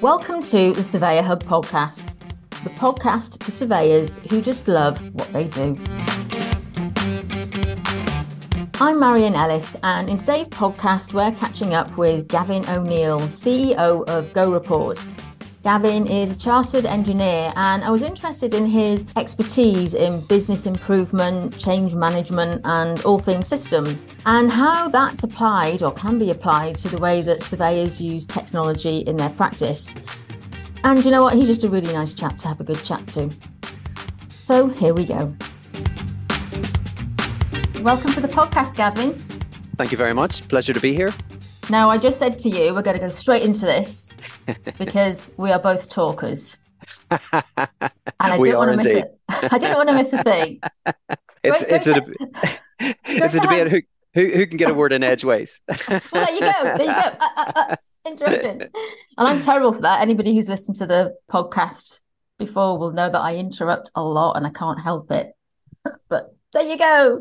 Welcome to the Surveyor Hub podcast, the podcast for surveyors who just love what they do. I'm Marion Ellis, and in today's podcast, we're catching up with Gavin O'Neill, CEO of Go Report. Gavin is a chartered engineer, and I was interested in his expertise in business improvement, change management, and all things systems, and how that's applied or can be applied to the way that surveyors use technology in their practice. And you know what? He's just a really nice chap to have a good chat to. So here we go. Welcome to the podcast, Gavin. Thank you very much. Pleasure to be here. Now, I just said to you, we're going to go straight into this because we are both talkers. and I we don't want to miss it. I don't want to miss a thing. It's it's a, it's a debate who, who who can get a word in edgeways. well, there you go. There you go. Uh, uh, uh, interrupting. And I'm terrible for that. Anybody who's listened to the podcast before will know that I interrupt a lot and I can't help it. But there you go.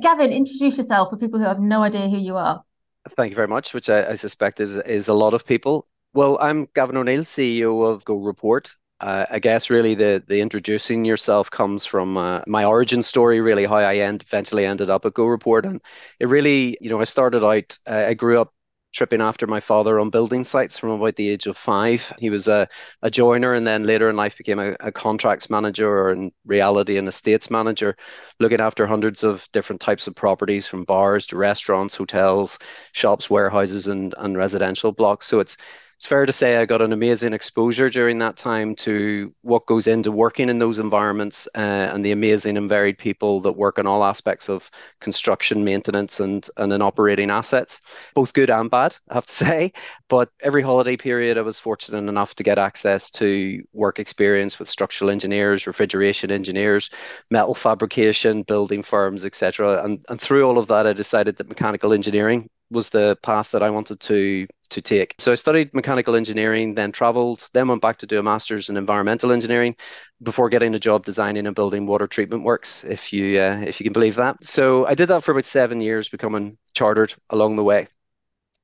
Gavin, introduce yourself for people who have no idea who you are. Thank you very much, which I, I suspect is is a lot of people. Well, I'm Gavin O'Neill, CEO of Go Report. Uh, I guess really the the introducing yourself comes from uh, my origin story, really how I end, eventually ended up at Go Report, and it really, you know, I started out. Uh, I grew up tripping after my father on building sites from about the age of five. He was a, a joiner and then later in life became a, a contracts manager or in reality an estates manager, looking after hundreds of different types of properties from bars to restaurants, hotels, shops, warehouses and, and residential blocks. So it's it's fair to say I got an amazing exposure during that time to what goes into working in those environments uh, and the amazing and varied people that work on all aspects of construction, maintenance, and and in operating assets, both good and bad, I have to say. But every holiday period, I was fortunate enough to get access to work experience with structural engineers, refrigeration engineers, metal fabrication, building firms, etc. And and through all of that, I decided that mechanical engineering was the path that I wanted to to take. So I studied mechanical engineering, then traveled, then went back to do a master's in environmental engineering before getting a job designing and building water treatment works, if you uh, if you can believe that. So I did that for about seven years, becoming chartered along the way.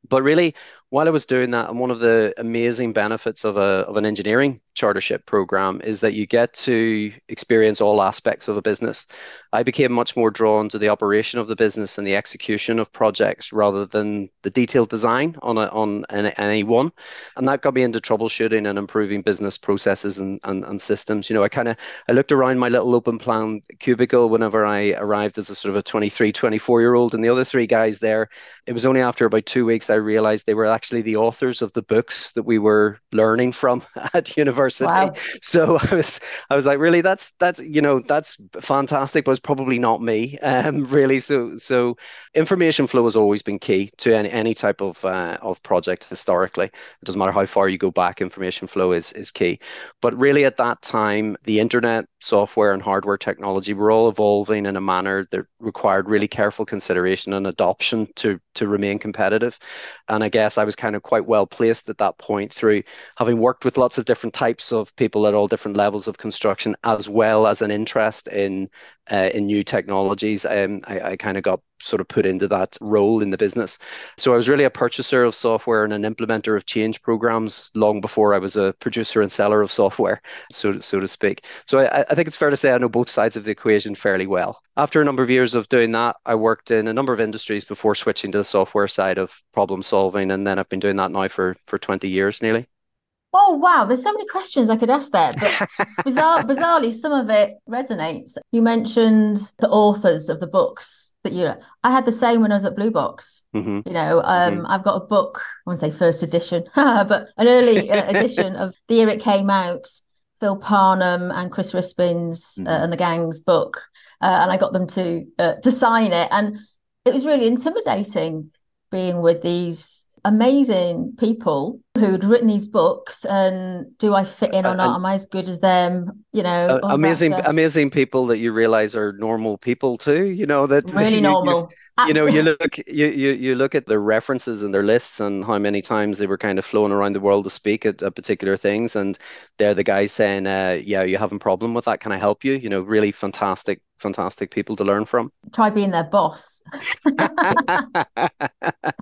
But really, while I was doing that, and one of the amazing benefits of a of an engineering chartership program is that you get to experience all aspects of a business. I became much more drawn to the operation of the business and the execution of projects rather than the detailed design on a, on any one, and that got me into troubleshooting and improving business processes and, and, and systems. You know, I kind of I looked around my little open plan cubicle whenever I arrived as a sort of a 23, 24 year old, and the other three guys there. It was only after about two weeks I realized they were actually the authors of the books that we were learning from at university. Wow. So I was I was like, really, that's that's you know that's fantastic, but it's probably not me. Um, really. So so information flow has always been key to any any type of uh, of project historically. It doesn't matter how far you go back, information flow is is key. But really, at that time, the internet, software, and hardware technology were all evolving in a manner that required really careful consideration and adoption to to remain competitive. And I guess I was kind of quite well placed at that point through having worked with lots of different types of people at all different levels of construction, as well as an interest in uh, in new technologies. Um, I, I kind of got sort of put into that role in the business. So I was really a purchaser of software and an implementer of change programs long before I was a producer and seller of software, so so to speak. So I, I think it's fair to say I know both sides of the equation fairly well. After a number of years of doing that, I worked in a number of industries before switching to the software side of problem solving, and then I've been doing that now for for 20 years nearly. Oh wow, there's so many questions I could ask there, but bizarre, bizarrely, some of it resonates. You mentioned the authors of the books that you. I had the same when I was at Blue Box. Mm-hmm. You know, um, mm-hmm. I've got a book. I won't say first edition, but an early uh, edition of the year it came out. Phil Parnham and Chris Rispin's uh, mm-hmm. uh, and the gang's book, uh, and I got them to uh, to sign it, and it was really intimidating being with these amazing people who had written these books and do I fit in or not? Am I as good as them? You know, uh, amazing, amazing people that you realize are normal people too. You know that really you, normal. You know, you look you, you you look at their references and their lists and how many times they were kind of flown around the world to speak at, at particular things, and they're the guys saying, uh, "Yeah, you having problem with that? Can I help you?" You know, really fantastic, fantastic people to learn from. Try being their boss.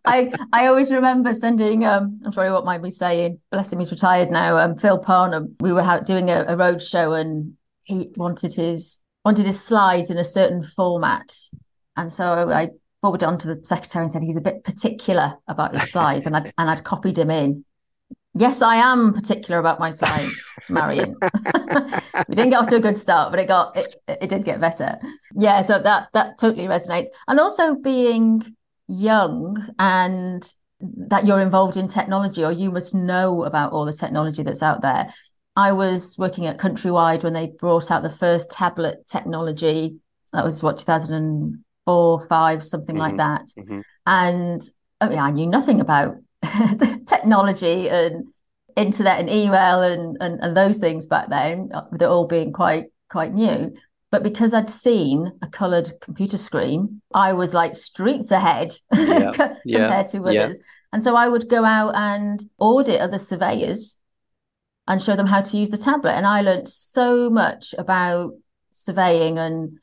I I always remember sending. Um, I'm sorry, what might be saying. Bless him, he's retired now. Um, Phil Parnham. We were doing a, a road show, and he wanted his wanted his slides in a certain format, and so I forwarded on to the secretary and said he's a bit particular about his slides, and I'd, and I'd copied him in. Yes, I am particular about my slides, Marion. we didn't get off to a good start, but it got it, it did get better. Yeah, so that that totally resonates. And also being young and that you're involved in technology or you must know about all the technology that's out there. I was working at Countrywide when they brought out the first tablet technology. That was what 2000 four, five, something mm-hmm. like that. Mm-hmm. And I mean, I knew nothing about technology and internet and email and, and, and those things back then, with it all being quite quite new. But because I'd seen a coloured computer screen, I was like streets ahead yeah. compared yeah. to others. Yeah. And so I would go out and audit other surveyors and show them how to use the tablet. And I learned so much about surveying and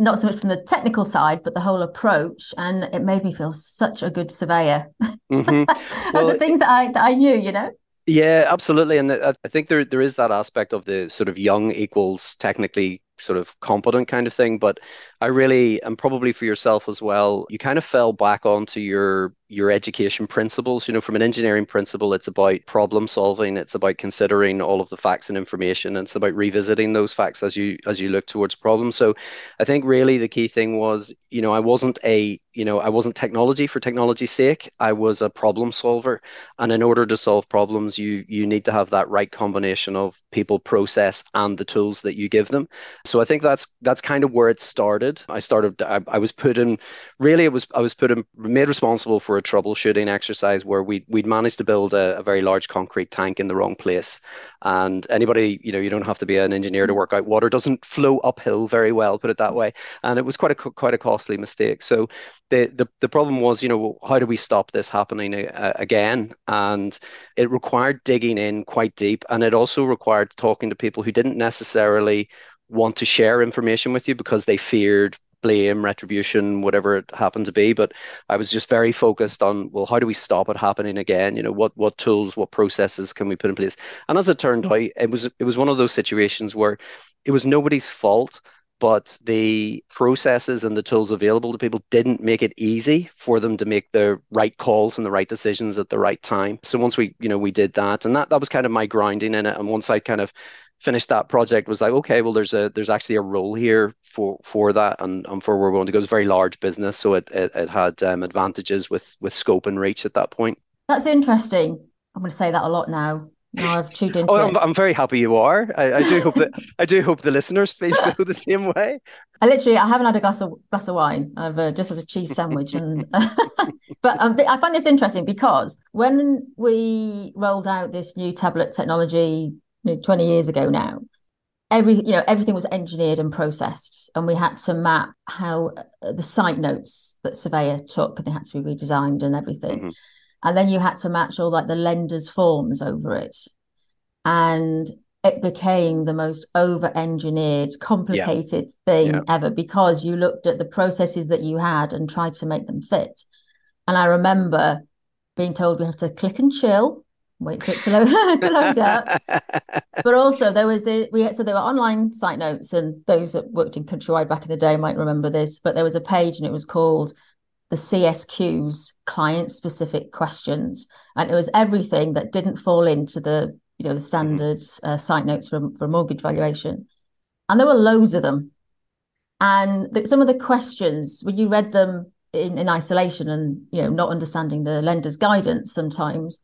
not so much from the technical side, but the whole approach. And it made me feel such a good surveyor. Mm-hmm. Well, the things that I that I knew, you know. Yeah, absolutely, and I think there there is that aspect of the sort of young equals technically sort of competent kind of thing. But I really, and probably for yourself as well, you kind of fell back onto your your education principles. You know, from an engineering principle, it's about problem solving. It's about considering all of the facts and information. And it's about revisiting those facts as you as you look towards problems. So, I think really the key thing was, you know, I wasn't a you know, I wasn't technology for technology's sake. I was a problem solver, and in order to solve problems, you you need to have that right combination of people, process, and the tools that you give them. So I think that's that's kind of where it started. I started. I, I was put in. Really, it was I was put in made responsible for a troubleshooting exercise where we we'd managed to build a, a very large concrete tank in the wrong place, and anybody you know you don't have to be an engineer to work out water doesn't flow uphill very well. Put it that way, and it was quite a quite a costly mistake. So the, the, the problem was, you know, how do we stop this happening uh, again? And it required digging in quite deep. And it also required talking to people who didn't necessarily want to share information with you because they feared blame, retribution, whatever it happened to be. But I was just very focused on, well, how do we stop it happening again? You know, what what tools, what processes can we put in place? And as it turned out, it was it was one of those situations where it was nobody's fault but the processes and the tools available to people didn't make it easy for them to make the right calls and the right decisions at the right time. So once we, you know, we did that, and that that was kind of my grounding in it. And once I kind of finished that project, was like, okay, well, there's a there's actually a role here for for that, and, and for where we're going to go. It's a very large business, so it it, it had um, advantages with with scope and reach at that point. That's interesting. I'm going to say that a lot now. Now I've tuned into oh, I'm, I'm, very happy you are. I, I do hope that I do hope the listeners feel so the same way. I literally I haven't had a glass of glass of wine. I've uh, just had a cheese sandwich, and but um, I find this interesting because when we rolled out this new tablet technology you know, 20 years ago now, every you know everything was engineered and processed, and we had to map how uh, the site notes that Surveyor took, they had to be redesigned and everything. Mm-hmm and then you had to match all like the lenders forms over it and it became the most over engineered complicated yeah. thing yeah. ever because you looked at the processes that you had and tried to make them fit and i remember being told we have to click and chill wait for it to load, to load up but also there was the we had so there were online site notes and those that worked in countrywide back in the day might remember this but there was a page and it was called the CSQs, client specific questions. And it was everything that didn't fall into the, you know, the standard uh, site notes for, for mortgage valuation. And there were loads of them. And the, some of the questions, when you read them in, in isolation and, you know, not understanding the lender's guidance sometimes,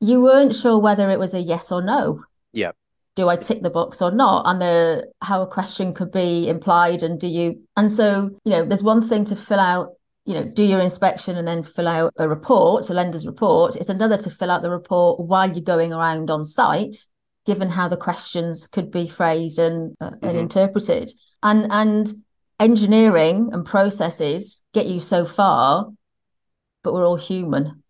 you weren't sure whether it was a yes or no. Yeah. Do I tick the box or not? And the how a question could be implied and do you and so, you know, there's one thing to fill out you know, do your inspection and then fill out a report, a lender's report. It's another to fill out the report while you're going around on site, given how the questions could be phrased and, uh, mm-hmm. and interpreted. And and engineering and processes get you so far, but we're all human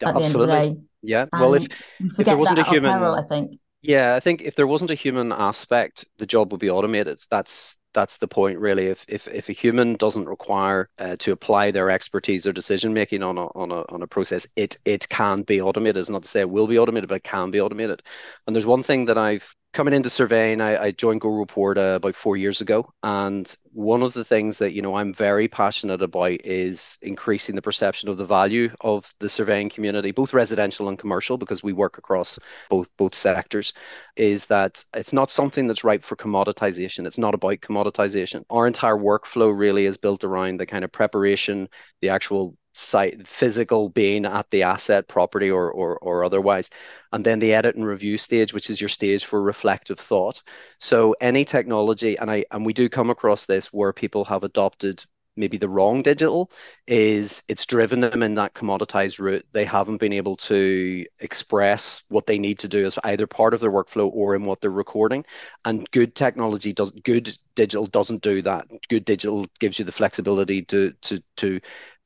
at Absolutely. the end of the day. Yeah. Well, if, if there wasn't a human, peril, I think. Yeah, I think if there wasn't a human aspect, the job would be automated. That's that's the point, really. If if if a human doesn't require uh, to apply their expertise or decision making on a on a on a process, it it can be automated. It's not to say it will be automated, but it can be automated. And there's one thing that I've coming into surveying, I, I joined Go Report uh, about four years ago, and one of the things that you know I'm very passionate about is increasing the perception of the value of the surveying community, both residential and commercial, because we work across both both sectors. Is that it's not something that's ripe for commoditization. It's not about commoditization. Our entire workflow really is built around the kind of preparation, the actual site physical being at the asset property or, or or otherwise. And then the edit and review stage which is your stage for reflective thought. So any technology and i and we do come across this where people have adopted maybe the wrong digital is it's driven them in that commoditized route. They haven't been able to express what they need to do as either part of their workflow or in what they're recording. And good technology does good digital doesn't do that. Good digital gives you the flexibility to to to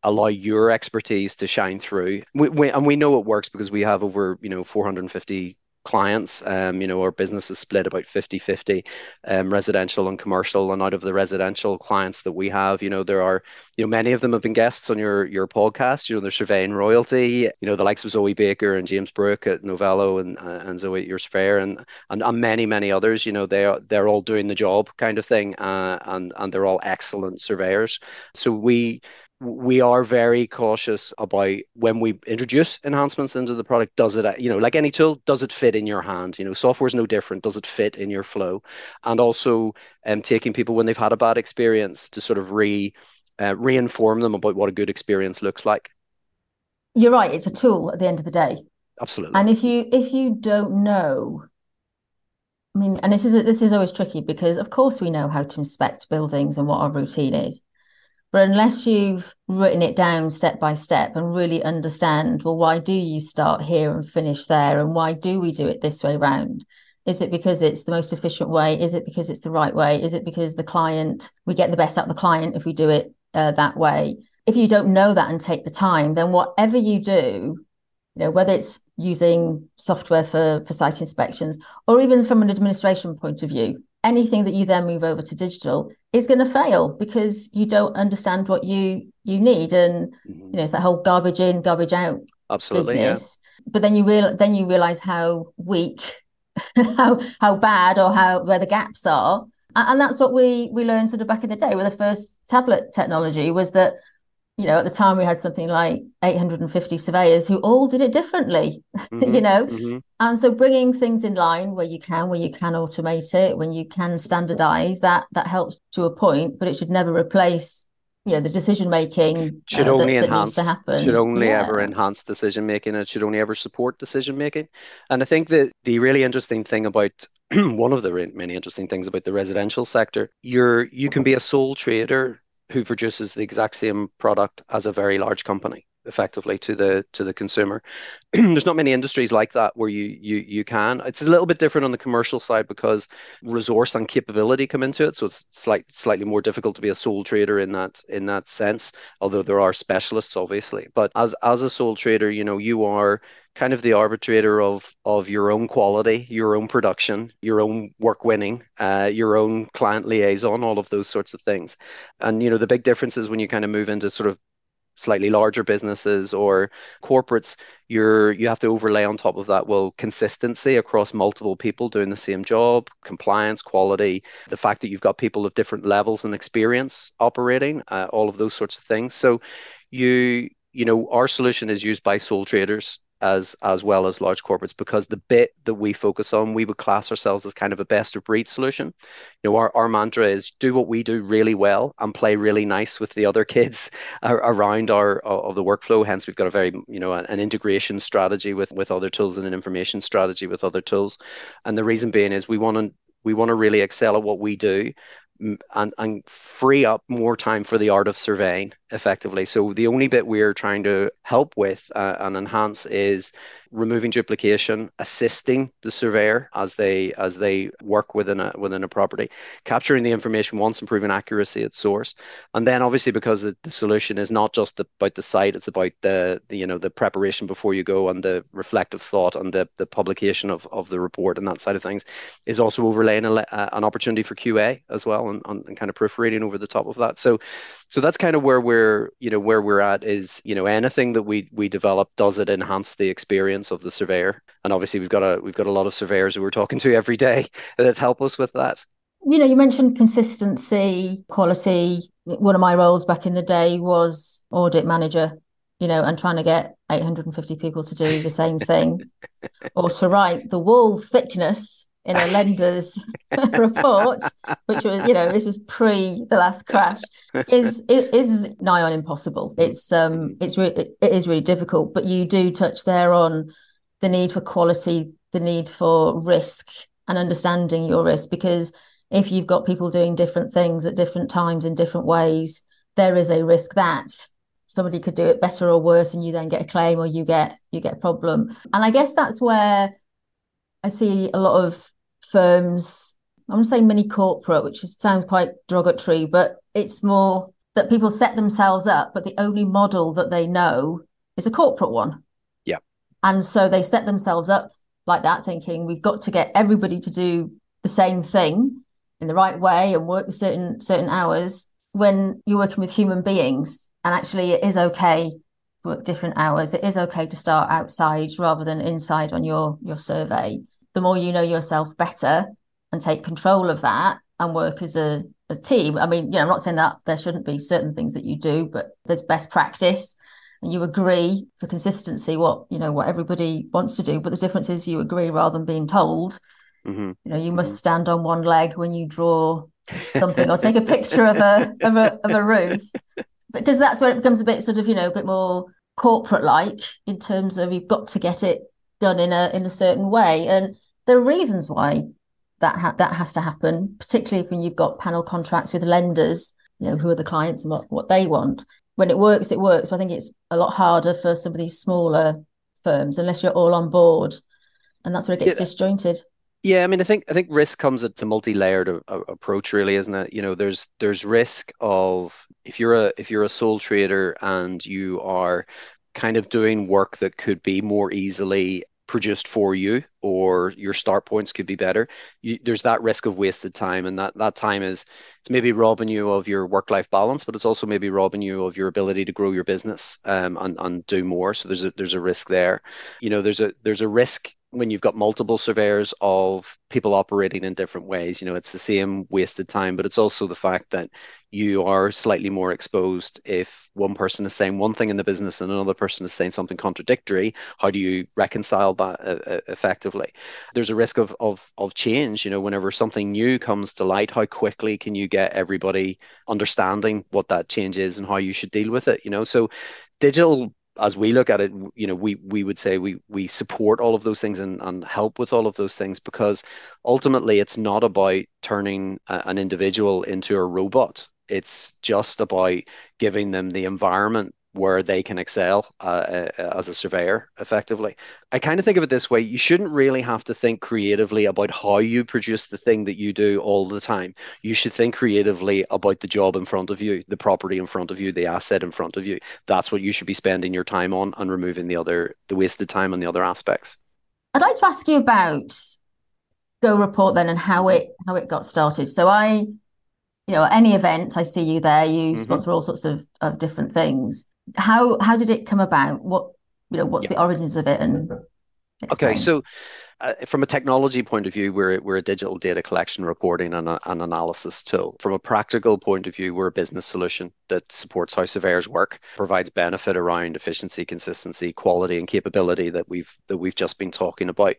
allow your expertise to shine through. We, we, and we know it works because we have over, you know, 450 clients. Um, you know, our business is split about 50 50 um, residential and commercial. And out of the residential clients that we have, you know, there are, you know, many of them have been guests on your your podcast. You know, they're surveying royalty, you know, the likes of Zoe Baker and James Brooke at Novello and uh, and Zoe your surveyor and, and and many, many others, you know, they are they're all doing the job kind of thing. Uh, and and they're all excellent surveyors. So we we are very cautious about when we introduce enhancements into the product does it you know like any tool does it fit in your hand? You know software is no different. Does it fit in your flow? And also um, taking people when they've had a bad experience to sort of re uh, reinform them about what a good experience looks like. You're right. It's a tool at the end of the day. Absolutely. And if you if you don't know i mean and this is this is always tricky because of course we know how to inspect buildings and what our routine is but unless you've written it down step by step and really understand, well, why do you start here and finish there? And why do we do it this way round? Is it because it's the most efficient way? Is it because it's the right way? Is it because the client, we get the best out of the client if we do it uh, that way? If you don't know that and take the time, then whatever you do, you know, whether it's using software for, for site inspections or even from an administration point of view, anything that you then move over to digital is going to fail because you don't understand what you you need and mm-hmm. you know it's that whole garbage in garbage out absolutely business yeah. but then you real then you realize how weak how how bad or how where the gaps are and that's what we we learned sort of back in the day with the first tablet technology was that you know, at the time we had something like 850 surveyors who all did it differently, mm-hmm, you know. Mm-hmm. And so bringing things in line where you can, where you can automate it, when you can standardize that, that helps to a point, but it should never replace, you know, the decision making. Should uh, only that, enhance. That to happen. Should only yeah. ever enhance decision making. It should only ever support decision making. And I think that the really interesting thing about one of the many interesting things about the residential sector, you're you can be a sole trader who produces the exact same product as a very large company effectively to the to the consumer. There's not many industries like that where you you you can. It's a little bit different on the commercial side because resource and capability come into it so it's slight, slightly more difficult to be a sole trader in that in that sense although there are specialists obviously. But as as a sole trader you know you are kind of the arbitrator of of your own quality, your own production, your own work winning, uh, your own client liaison, all of those sorts of things. And you know the big difference is when you kind of move into sort of slightly larger businesses or corporates you're you have to overlay on top of that well consistency across multiple people doing the same job compliance quality the fact that you've got people of different levels and experience operating uh, all of those sorts of things. So you you know our solution is used by sole traders as as well as large corporates because the bit that we focus on we would class ourselves as kind of a best of breed solution. You know our, our mantra is do what we do really well and play really nice with the other kids around our of the workflow. Hence we've got a very you know an integration strategy with with other tools and an information strategy with other tools. And the reason being is we want to we want to really excel at what we do and, and free up more time for the art of surveying effectively. So the only bit we're trying to help with uh, and enhance is removing duplication, assisting the surveyor as they as they work within a within a property, capturing the information once, improving accuracy at source, and then obviously because the, the solution is not just about the site, it's about the, the you know the preparation before you go and the reflective thought and the the publication of, of the report and that side of things, is also overlaying a, an opportunity for QA as well and, and kind of proofreading over the top of that. So so that's kind of where we're you know where we're at is you know anything that we we develop does it enhance the experience of the surveyor. And obviously we've got a we've got a lot of surveyors who we're talking to every day that help us with that. You know you mentioned consistency quality. One of my roles back in the day was audit manager you know and trying to get 850 people to do the same thing or to write the wall thickness in a lender's report, which was, you know, this was pre the last crash, is is nigh on impossible. It's um, it's re- it is really difficult. But you do touch there on the need for quality, the need for risk, and understanding your risk. Because if you've got people doing different things at different times in different ways, there is a risk that somebody could do it better or worse, and you then get a claim or you get you get a problem. And I guess that's where I see a lot of firms. I'm going to say mini corporate, which is, sounds quite derogatory, but it's more that people set themselves up, but the only model that they know is a corporate one. Yeah. And so they set themselves up like that, thinking we've got to get everybody to do the same thing in the right way and work certain certain hours when you're working with human beings. And actually, it is okay to work different hours. It is okay to start outside rather than inside on your your survey the more you know yourself better and take control of that and work as a, a team. I mean, you know, I'm not saying that there shouldn't be certain things that you do, but there's best practice and you agree for consistency what, you know, what everybody wants to do. But the difference is you agree rather than being told. Mm-hmm. You know, you must mm-hmm. stand on one leg when you draw something or take a picture of a of a of a roof. Because that's where it becomes a bit sort of, you know, a bit more corporate like in terms of you've got to get it done in a in a certain way. And there are reasons why that ha- that has to happen, particularly when you've got panel contracts with lenders, you know, who are the clients and what, what they want. When it works, it works. But I think it's a lot harder for some of these smaller firms unless you're all on board, and that's where it gets yeah. disjointed. Yeah, I mean, I think I think risk comes at a multi-layered a, a, approach, really, isn't it? You know, there's there's risk of if you're a if you're a sole trader and you are kind of doing work that could be more easily produced for you or your start points could be better. You, there's that risk of wasted time and that that time is it's maybe robbing you of your work life balance but it's also maybe robbing you of your ability to grow your business um, and, and do more. So there's a there's a risk there. You know there's a there's a risk when you've got multiple surveyors of people operating in different ways you know it's the same wasted time but it's also the fact that you are slightly more exposed if one person is saying one thing in the business and another person is saying something contradictory. How do you reconcile that uh, uh effectively? There's a risk of, of of change you know whenever something new comes to light how quickly can you get everybody understanding what that change is and how you should deal with it you know? So digital as we look at it, you know, we we would say we we support all of those things and, and help with all of those things because ultimately it's not about turning a, an individual into a robot. It's just about giving them the environment where they can excel uh, uh, as a surveyor effectively. I kind of think of it this way you shouldn't really have to think creatively about how you produce the thing that you do all the time. You should think creatively about the job in front of you, the property in front of you, the asset in front of you. That's what you should be spending your time on and removing the other, the wasted time on the other aspects. I'd like to ask you about Go Report then and how it how it got started. So I you know, any event, I see you there. You mm-hmm. sponsor all sorts of, of different things how how did it come about? What you know, what's yeah. the origins of it? And explain. okay, so uh, from a technology point of view, we're, we're a digital data collection, reporting, and an analysis tool. From a practical point of view, we're a business solution that supports how surveyors work, provides benefit around efficiency, consistency, quality, and capability that we've that we've just been talking about.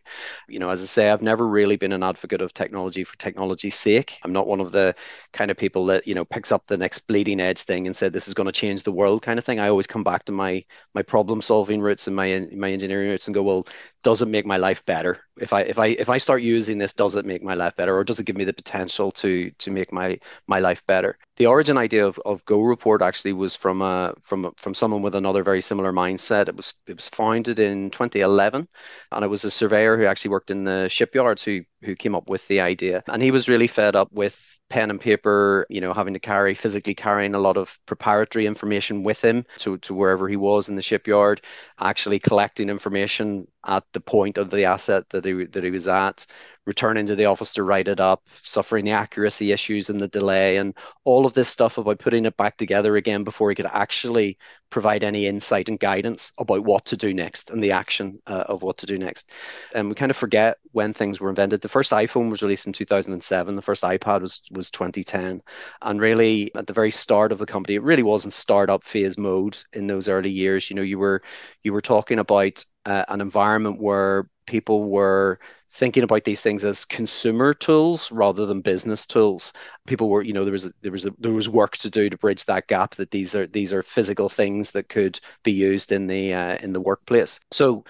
You know, as I say, I've never really been an advocate of technology for technology's sake. I'm not one of the kind of people that you know picks up the next bleeding edge thing and said this is going to change the world kind of thing. I always come back to my my problem solving roots and my my engineering roots and go, well, does it make my life better? If I if I if I start using this, does it make my life better, or does it give me the potential to to make my my life better? The origin idea of, of Go Report actually was from a from from someone with another very similar mindset. It was it was founded in 2011, and it was a surveyor who actually worked in the shipyards who who came up with the idea, and he was really fed up with pen and paper, you know, having to carry physically carrying a lot of preparatory information with him to, to wherever he was in the shipyard, actually collecting information at the point of the asset that he that he was at, returning to the office to write it up, suffering the accuracy issues and the delay, and all of this stuff about putting it back together again before he could actually provide any insight and guidance about what to do next and the action uh, of what to do next. And we kind of forget when things were invented. The first iPhone was released in 2007. The first iPad was was 2010, and really at the very start of the company, it really was in startup phase mode in those early years. You know, you were you were talking about uh, an environment where people were thinking about these things as consumer tools rather than business tools. People were, you know, there was there was a, there was work to do to bridge that gap. That these are these are physical things that could be used in the uh, in the workplace. So,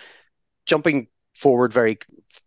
jumping forward very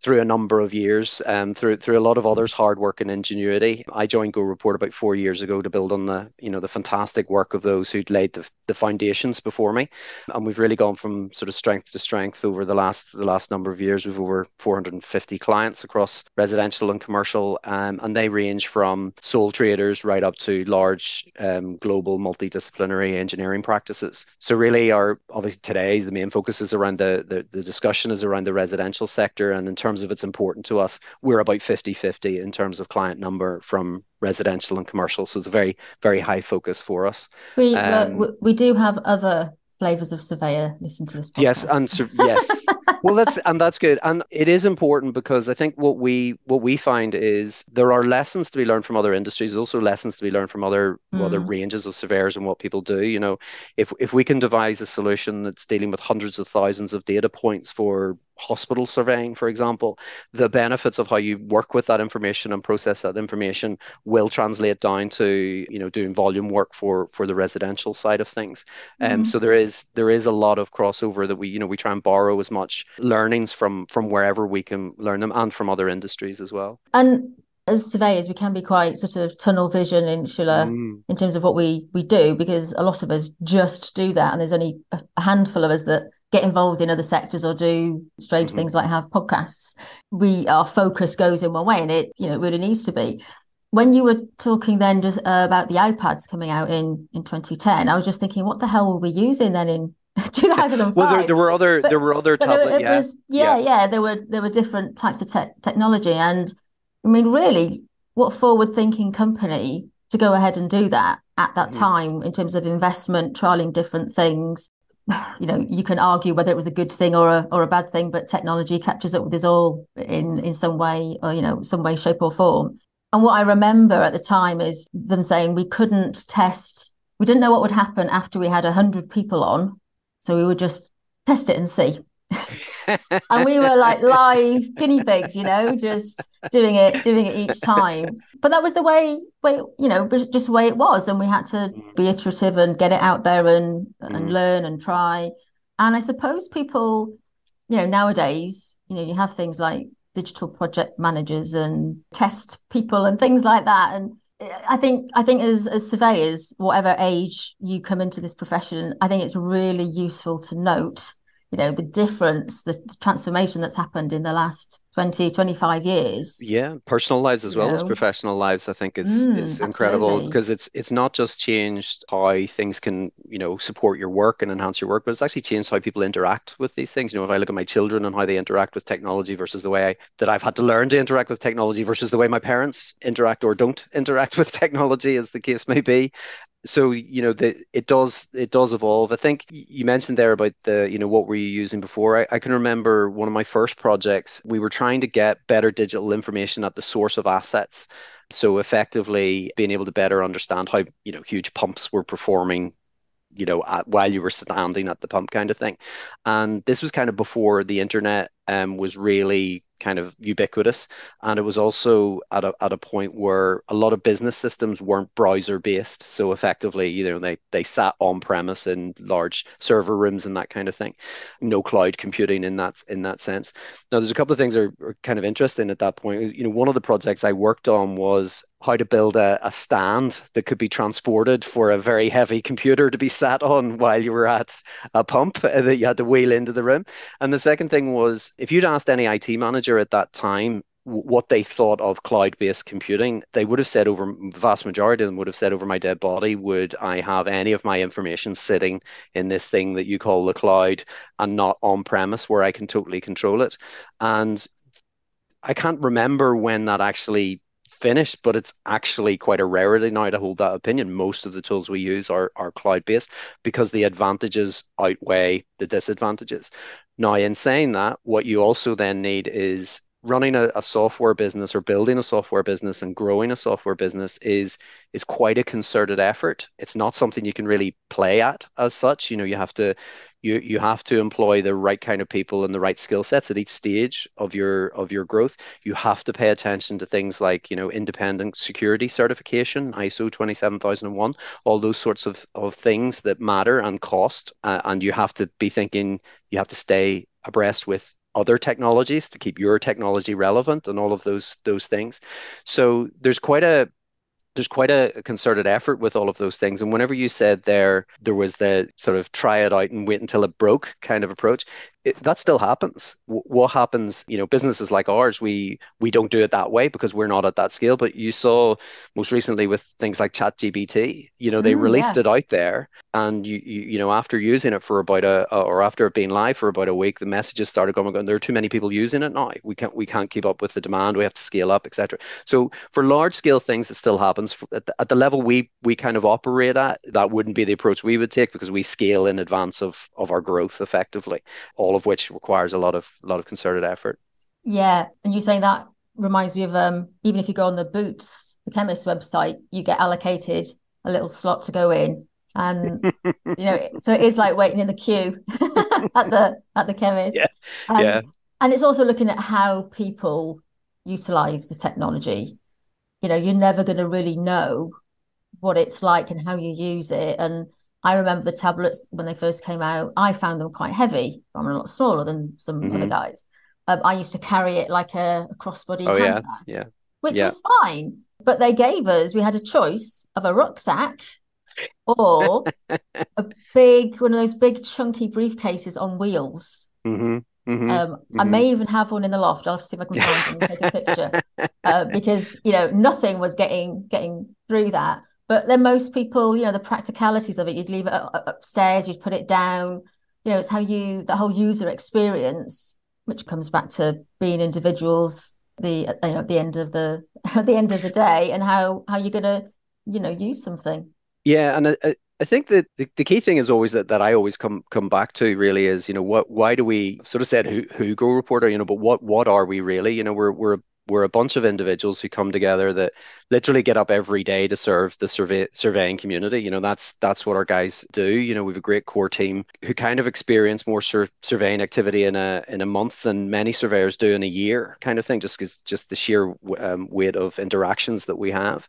through a number of years, um, through through a lot of others' hard work and ingenuity. I joined Go Report about four years ago to build on the you know the fantastic work of those who'd laid the, the foundations before me, and we've really gone from sort of strength to strength over the last the last number of years. We've over 450 clients across residential and commercial, um, and they range from sole traders right up to large um, global multidisciplinary engineering practices. So really, our obviously today the main focus is around the the, the discussion is around the residential sector, and in terms terms of it's important to us, we're about 50 50 in terms of client number from residential and commercial. So it's a very, very high focus for us. We, um, uh, we do have other flavors of surveyor listen to this podcast. yes and sur- yes well that's and that's good and it is important because i think what we what we find is there are lessons to be learned from other industries also lessons to be learned from other mm. other ranges of surveyors and what people do you know if if we can devise a solution that's dealing with hundreds of thousands of data points for hospital surveying, for example, the benefits of how you work with that information and process that information will translate down to you know doing volume work for for the residential side of things. And um, mm-hmm. so there is there is a lot of crossover that we you know we try and borrow as much learnings from from wherever we can learn them and from other industries as well. And as surveyors, we can be quite sort of tunnel vision insular mm. in terms of what we we do because a lot of us just do that, and there's only a handful of us that get involved in other sectors or do strange mm-hmm. things like have podcasts we our focus goes in one way and it you know it really needs to be when you were talking then just uh, about the ipads coming out in in 2010 i was just thinking what the hell were we using then in 2005 well there, there were other but, there were other tablet, there, yeah. Was, yeah, yeah yeah there were there were different types of te- technology and i mean really what forward thinking company to go ahead and do that at that mm-hmm. time in terms of investment trialing different things you know you can argue whether it was a good thing or a or a bad thing but technology catches up with us all in in some way or you know some way shape or form. And what i remember at the time is them saying we couldn't test we didn't know what would happen after we had 100 people on so we would just test it and see and we were like live guinea pigs, you know, just doing it, doing it each time. But that was the way, way you know, just the way it was, and we had to mm. be iterative and get it out there and mm. and learn and try. And I suppose people, you know, nowadays, you know, you have things like digital project managers and test people and things like that, and I think I think as as surveyors, whatever age you come into this profession, I think it's really useful to note you know the difference the transformation that's happened in the last 20 25 years. Yeah personal lives as well know. as professional lives i think is mm, is incredible because it's it's not just changed how things can you know support your work and enhance your work but it's actually changed how people interact with these things. You know if i look at my children and how they interact with technology versus the way I, that i've had to learn to interact with technology versus the way my parents interact or don't interact with technology as the case may be so you know the it does it does evolve. I think you mentioned there about the you know what were you using before? I, I, can remember one of my first projects we were trying to get better digital information at the source of assets. So effectively being able to better understand how you know huge pumps were performing you know at, while you were standing at the pump kind of thing. And this was kind of before the internet um, was really kind of ubiquitous. And it was also at a, at a point where a lot of business systems weren't browser based. So effectively, you know, they, they sat on premise in large server rooms and that kind of thing. No cloud computing in that in that sense. Now, there's a couple of things that are, are kind of interesting at that point. You know, one of the projects I worked on was how to build a, a stand that could be transported for a very heavy computer to be sat on while you were at a pump uh, that you had to wheel into the room. And the second thing was if you'd asked any IT manager at that time what they thought of cloud-based computing, they would have said over vast majority of them would have said over my dead body, would I have any of my information sitting in this thing that you call the cloud and not on premise where I can totally control it? And I can't remember when that actually finished, but it's actually quite a rarity now to hold that opinion. Most of the tools we use are, are cloud based because the advantages outweigh the disadvantages. Now, in saying that, what you also then need is running a, a, software business or building a software business and growing a software business is is quite a concerted effort. It's not something you can really play at as such. You know, you have to you you have to employ the right kind of people and the right skill sets at each stage of your of your growth. You have to pay attention to things like you know independent security certification, ISO twenty seven thousand and one, all those sorts of of things that matter and cost. Uh, and you have to be thinking. You have to stay abreast with other technologies to keep your technology relevant and all of those those things. So there's quite a there's quite a concerted effort with all of those things. And whenever you said there there was the sort of try it out and wait until it broke kind of approach, it, that still happens. W- what happens, you know, businesses like ours, we we don't do it that way because we're not at that scale. But you saw most recently with things like ChatGPT, you know, they mm, released yeah. it out there, and you, you you know after using it for about a or after it being live for about a week, the messages started coming. Going, there are too many people using it now. We can't we can't keep up with the demand. We have to scale up, etc. So for large scale things, it still happens at the, at the level we we kind of operate at. That wouldn't be the approach we would take because we scale in advance of of our growth effectively. All all of which requires a lot of a lot of concerted effort. Yeah, and you saying that reminds me of um, even if you go on the Boots, the chemist website, you get allocated a little slot to go in, and you know, so it is like waiting in the queue at the at the chemist. Yeah, um, yeah. And it's also looking at how people utilize the technology. You know, you're never going to really know what it's like and how you use it, and I remember the tablets when they first came out. I found them quite heavy. I'm a lot smaller than some mm-hmm. other guys. Um, I used to carry it like a, a crossbody oh, handbag, yeah, yeah, which yeah. was fine. But they gave us we had a choice of a rucksack or a big one of those big chunky briefcases on wheels. Mm-hmm. Mm-hmm, um, mm-hmm. I may even have one in the loft. I'll have to see if I can find one and take a picture uh, because you know nothing was getting getting through that. But then most people, you know, the practicalities of it, you'd leave it upstairs, you'd put it down. You know, it's how you the whole user experience, which comes back to being individuals. The you know at the end of the at the end of the day, and how how you're gonna you know use something. Yeah, and I, I think that the, the key thing is always that, that I always come come back to really is you know what why do we sort of said who who Go Reporter you know but what what are we really you know we're we're we're a bunch of individuals who come together that literally get up every day to serve the survey, surveying community. You know, that's that's what our guys do. You know, we have a great core team who kind of experience more sur- surveying activity in a in a month than many surveyors do in a year, kind of thing. Just because just the sheer um, weight of interactions that we have,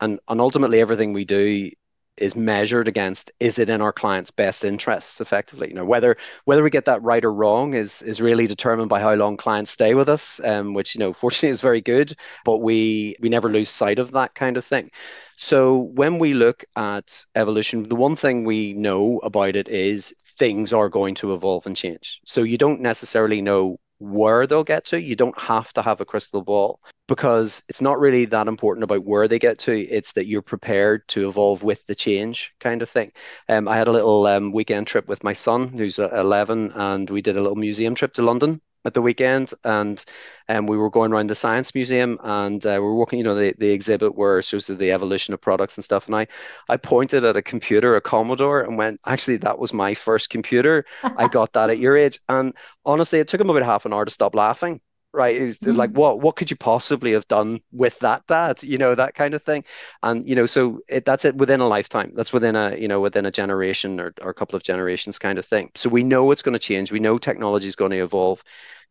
and and ultimately everything we do is measured against is it in our client's best interests effectively? You know whether whether we get that right or wrong is is really determined by how long clients stay with us um, which you know fortunately is very good but we we never lose sight of that kind of thing. So when we look at evolution the one thing we know about it is things are going to evolve and change. So you don't necessarily know where they'll get to. You don't have to have a crystal ball because it's not really that important about where they get to. It's that you're prepared to evolve with the change kind of thing. Um, I had a little um, weekend trip with my son, who's uh, 11, and we did a little museum trip to London at the weekend, and um, we were going around the science museum, and uh, we were walking, you know, the, the exhibit where it shows the evolution of products and stuff. And I, I pointed at a computer, a Commodore, and went, actually, that was my first computer. I got that at your age, and honestly, it took him about half an hour to stop laughing right? It's mm-hmm. like, what what could you possibly have done with that, Dad? You know, that kind of thing. And you know, so it, that's it within a lifetime. That's within a you know within a generation or, or a couple of generations kind of thing. So we know it's going to change. We know technology is going to evolve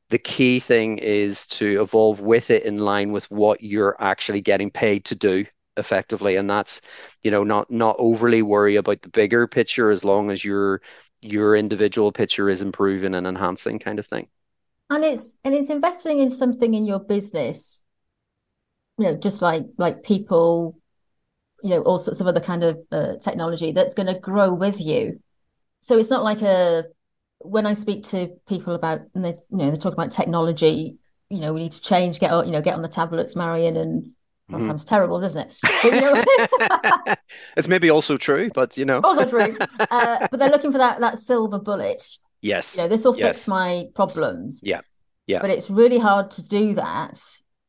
the key thing is to evolve with it in line with what you're actually getting paid to do effectively and that's you know not not overly worry about the bigger picture as long as your your individual picture is improving and enhancing kind of thing and it's and it's investing in something in your business you know just like like people you know all sorts of other kind of uh, technology that's going to grow with you so it's not like a when i speak to people about and they you know they talk about technology you know we need to change get you know get on the tablets marion and that mm-hmm. sounds terrible, doesn't it? But, you know, it's maybe also true, but you know, also true. Uh, but they're looking for that that silver bullet. Yes. You know, this will yes. fix my problems. Yeah. Yeah. But it's really hard to do that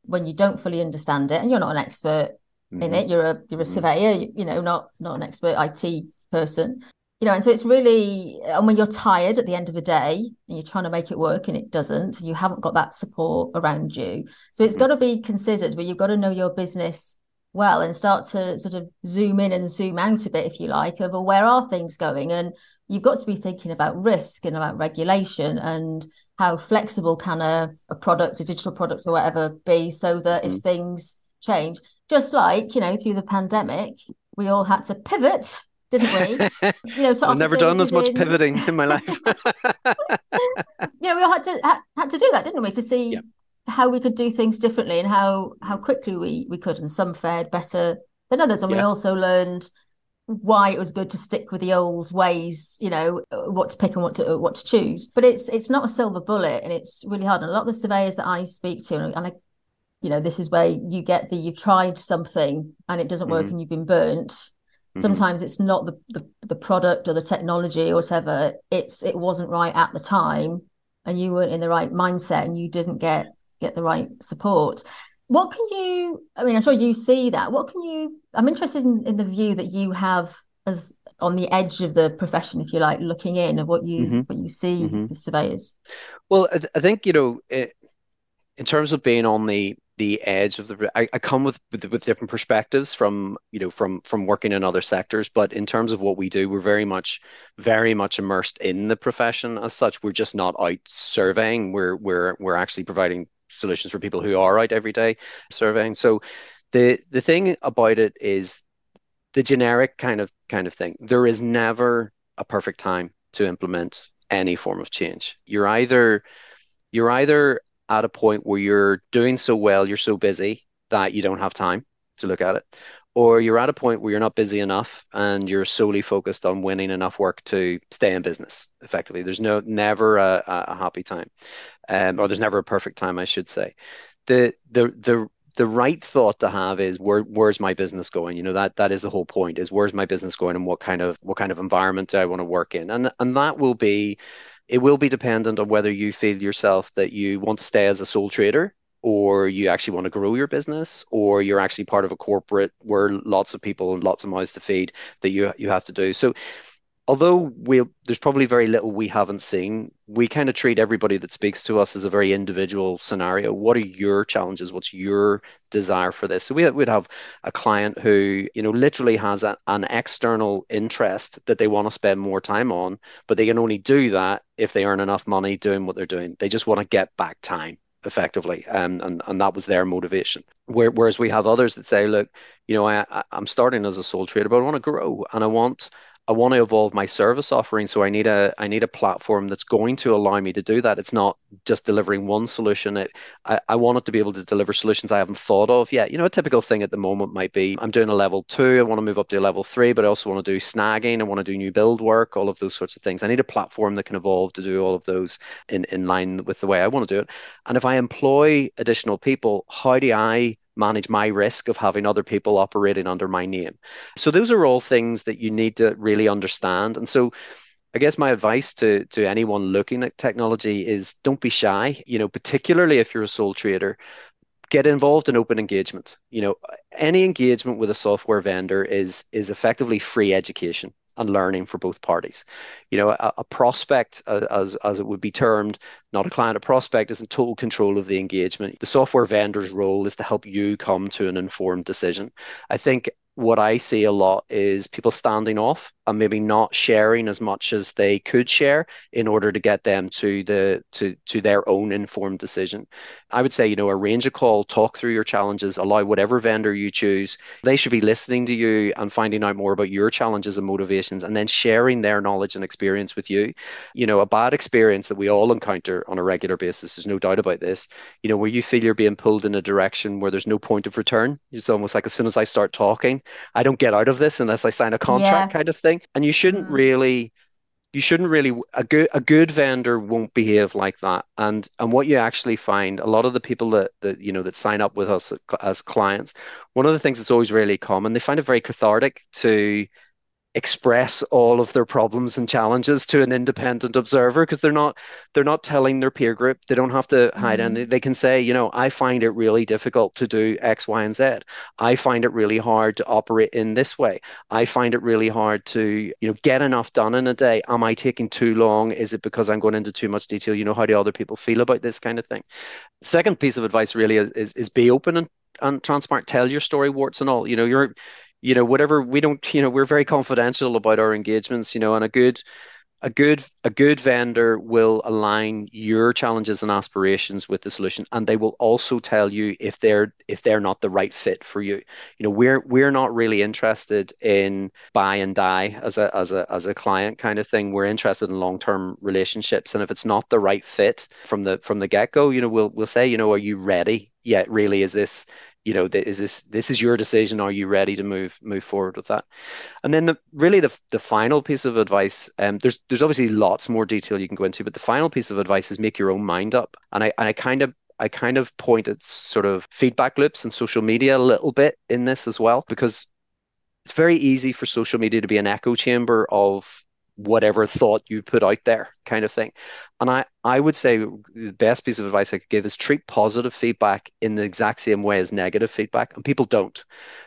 when you don't fully understand it, and you're not an expert mm-hmm. in it. You're a you're a mm-hmm. surveyor. You, you know, not not an expert IT person you know, and so it's really, and when you're tired at the end of the day and you're trying to make it work and it doesn't, you haven't got that support around you. So it's mm-hmm. got to be considered, but you've got to know your business well and start to sort of zoom in and zoom out a bit, if you like, of well, where are things going? And you've got to be thinking about risk and about regulation and how flexible can a, a product, a digital product or whatever be so that if mm-hmm. things change, just like, you know, through the pandemic, we all had to pivot didn't we? You know, I've never done as much in... pivoting in my life. you know, we all had to ha- had to do that, didn't we, to see yeah. how we could do things differently and how how quickly we we could. And some fared better than others, and yeah. we also learned why it was good to stick with the old ways you know what to pick and what to what to choose but it's it's not a silver bullet and it's really hard and a lot of the surveyors that i speak to and and i you know this is where you get the you've tried something and it doesn't work mm-hmm. and you've been burnt Mm-hmm. Sometimes it's not the, the the product or the technology or whatever. It's it wasn't right at the time, and you weren't in the right mindset, and you didn't get get the right support. What can you? I mean, I'm sure you see that. What can you? I'm interested in, in the view that you have as on the edge of the profession, if you like, looking in of what you mm-hmm. what you see mm-hmm. with surveyors. Well, I, I think you know, it, in terms of being on the the edge of the I, I come with, with, with different perspectives from you know from from working in other sectors but in terms of what we do we're very much very much immersed in the profession as such we're just not out surveying we're we're we're actually providing solutions for people who are out every day surveying. So the the thing about it is the generic kind of kind of thing. There is never a perfect time to implement any form of change. You're either you're either at a point where you're doing so well, you're so busy that you don't have time to look at it, or you're at a point where you're not busy enough and you're solely focused on winning enough work to stay in business effectively. There's no never a, a happy time, um, or there's never a perfect time, I should say. The the the the right thought to have is where where's my business going you know that that is the whole point is where's my business going and what kind of what kind of environment do i want to work in and and that will be it will be dependent on whether you feel yourself that you want to stay as a sole trader or you actually want to grow your business or you're actually part of a corporate where lots of people and lots of mouths to feed that you you have to do so although we there's probably very little we haven't seen, we kind of treat everybody that speaks to us as a very individual scenario. What are your challenges? What's your desire for this? So we would have a client who, you know, literally has a, an external interest that they want to spend more time on, but they can only do that if they earn enough money doing what they're doing. They just want to get back time effectively um, and and that was their motivation. Where, whereas we have others that say look you know I, i'm starting as a sole trader but i want to grow and i want I want to evolve my service offering. So I need a I need a platform that's going to allow me to do that. It's not just delivering one solution. It, I, I want it to be able to deliver solutions I haven't thought of yet. You know, a typical thing at the moment might be I'm doing a level two, I want to move up to a level three, but I also want to do snagging, I want to do new build work, all of those sorts of things. I need a platform that can evolve to do all of those in, in line with the way I want to do it. And if I employ additional people, how do I manage my risk of having other people operating under my name. So those are all things that you need to really understand. And so I guess my advice to to anyone looking at technology is don't be shy, you know, particularly if you're a sole trader. Get involved in open engagement. You know, any engagement with a software vendor is is effectively free education and learning for both parties. You know, a, a prospect, as, as it would be termed, not a client, a prospect is in total control of the engagement. The software vendor's role is to help you come to an informed decision. I think what I see a lot is people standing off and maybe not sharing as much as they could share in order to get them to the to to their own informed decision. I would say, you know, arrange a call, talk through your challenges, allow whatever vendor you choose. They should be listening to you and finding out more about your challenges and motivations and then sharing their knowledge and experience with you. You know, a bad experience that we all encounter on a regular basis, there's no doubt about this, you know, where you feel you're being pulled in a direction where there's no point of return. It's almost like as soon as I start talking, I don't get out of this unless I sign a contract yeah. kind of thing. And you shouldn't mm. really you shouldn't really a good a good vendor won't behave like that and and what you actually find a lot of the people that that you know that sign up with us as clients one of the things that's always really common they find it very cathartic to express all of their problems and challenges to an independent observer because they're not they're not telling their peer group. They don't have to hide mm-hmm. and they, can say you know i find it really difficult to do x y and z. I find it really hard to operate in this way. I find it really hard to you know get enough done in a day. Am i taking too long? Is it because i'm going into too much detail? You know how do other people feel about this kind of thing? Second piece of advice really is is, is be open and and transparent. Tell your story warts and all. You know you're you know whatever we don't you know we're very confidential about our engagements you know and a good a good a good vendor will align your challenges and aspirations with the solution and they will also tell you if they're if they're not the right fit for you. You know we're we're not really interested in buy and die as a as a as a client kind of thing. We're interested in long-term relationships and if it's not the right fit from the from the get-go you know we'll we'll say you know are you ready yet? Really is this you know is this this is your decision. Are you ready to move move forward with that? And then the really the, the final piece of advice um there's there's obviously lots more detail you can go into but the final piece of advice is make your own mind up. And i and i kind of I kind of point at sort of feedback loops and social media a little bit in this as well, because it's very easy for social media to be an echo chamber of whatever thought you put out there kind of thing. And i i would say the best piece of advice i could give is treat positive feedback in the exact same way as negative feedback and people don't.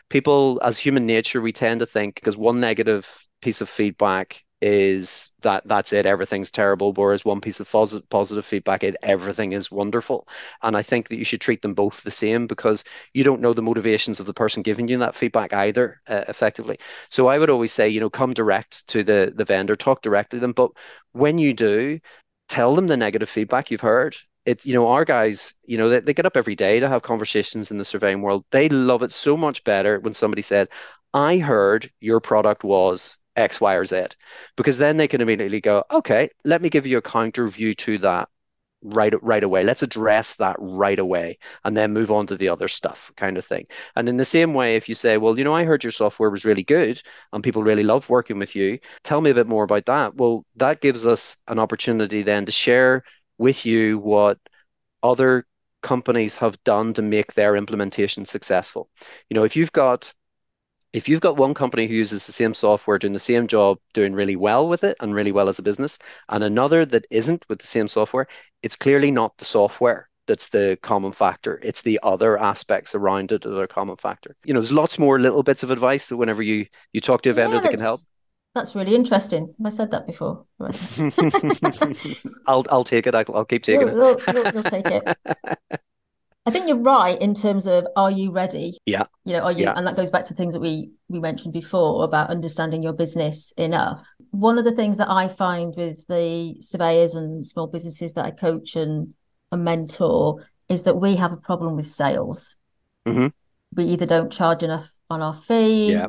People as human nature we tend to think because one negative piece of feedback is that that's it. Everything's terrible. Whereas one piece of positive, positive feedback everything is wonderful. And i think that you should treat them both the same because you don't know the motivations of the person giving you that feedback either uh, effectively. So i would always say you know come direct to the the vendor talk directly to them. But when you do tell them the negative feedback you've heard. It you know our guys you know they, they get up every day to have conversations in the surveying world. They love it so much better when somebody said i heard your product was X, Y, or Z, because then they can immediately go, okay, let me give you a counter view to that right right away. Let's address that right away and then move on to the other stuff kind of thing. And in the same way, if you say, well, you know, I heard your software was really good and people really love working with you, tell me a bit more about that. Well, that gives us an opportunity then to share with you what other companies have done to make their implementation successful. You know, if you've got if you've got one company who uses the same software doing the same job doing really well with it and really well as a business and another that isn't with the same software it's clearly not the software that's the common factor it's the other aspects around it that are common factor you know there's lots more little bits of advice that whenever you you talk to a vendor that can help that's really interesting. Have I said that before? I'll I'll take it. I'll, I'll keep taking you'll, it. You'll, you'll, take it. I think you're right in terms of are you ready? Yeah. You know, are you yeah. and that goes back to things that we we mentioned before about understanding your business enough. One of the things that I find with the surveyors and small businesses that I coach and, and mentor is that we have a problem with sales. Mm-hmm. We either don't charge enough on our fee. Yeah.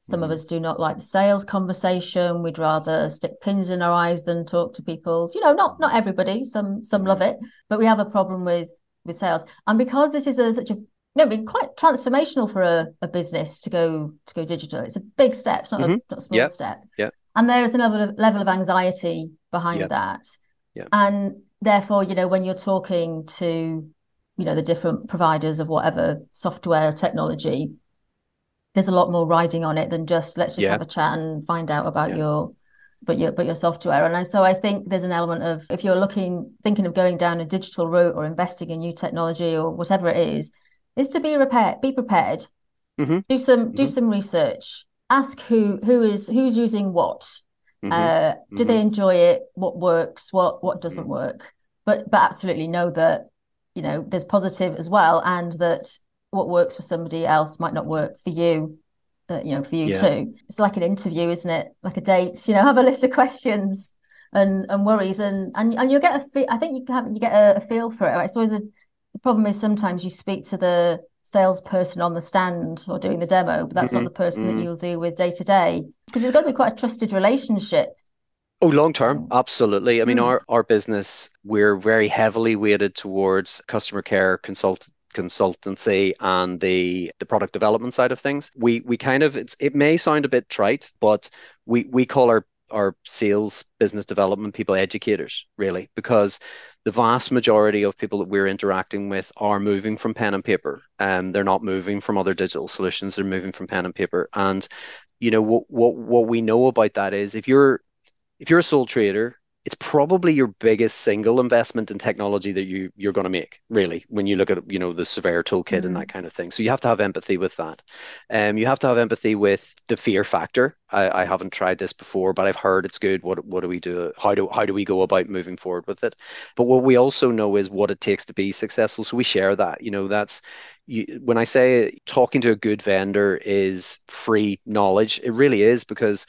Some mm-hmm. of us do not like the sales conversation. We'd rather stick pins in our eyes than talk to people. You know, not not everybody. Some some love it, but we have a problem with with sales. And because this is a such a you know, quite transformational for a, a business to go to go digital. It's a big step. It's not, mm-hmm. a, not a small step. Yeah. And there is another level of anxiety behind that. Yeah. And therefore, you know, when you're talking to, you know, the different providers of whatever software technology, there's a lot more riding on it than just let's just yeah. have a chat and find out about your but your but your software. And I, so I think there's an element of if you're looking thinking of going down a digital route or investing in new technology or whatever it is, is to be prepared. Be prepared. Mm-hmm. Do some mm-hmm. do some research. Ask who who is who's using what. Mm-hmm. Uh, do they mm-hmm. enjoy it? What works? What what doesn't mm-hmm. work? But but absolutely know that you know there's positive as well, and that what works for somebody else might not work for you uh, you know, for you yeah. too. It's like an interview, isn't it? Like a date. You know, have a list of questions and and worries, and and and you get a feel. I think you can you get a, a feel for it. Right? It's always a the problem is sometimes you speak to the salesperson on the stand or doing the demo, but that's mm-hmm. not the person mm-hmm. that you'll deal with day to day because it's got to be quite a trusted relationship. Oh, long term, mm. absolutely. I mean, mm. our our business we're very heavily weighted towards customer care consult consultancy and the the product development side of things. We we kind of it's, it may sound a bit trite, but we we call our our sales business development people educators really because the vast majority of people that we're interacting with are moving from pen and paper and they're not moving from other digital solutions they're moving from pen and paper and you know what what what we know about that is if you're if you're a sole trader it's probably your biggest single investment in technology that you you're going to make really when you look at you know the surveyor toolkit mm-hmm. and that kind of thing. So you have to have empathy with that. Um you have to have empathy with the fear factor. I, I haven't tried this before but i've heard it's good. What what do we do? How do how do we go about moving forward with it? But what we also know is what it takes to be successful so we share that. You know that's you, when i say talking to a good vendor is free knowledge it really is because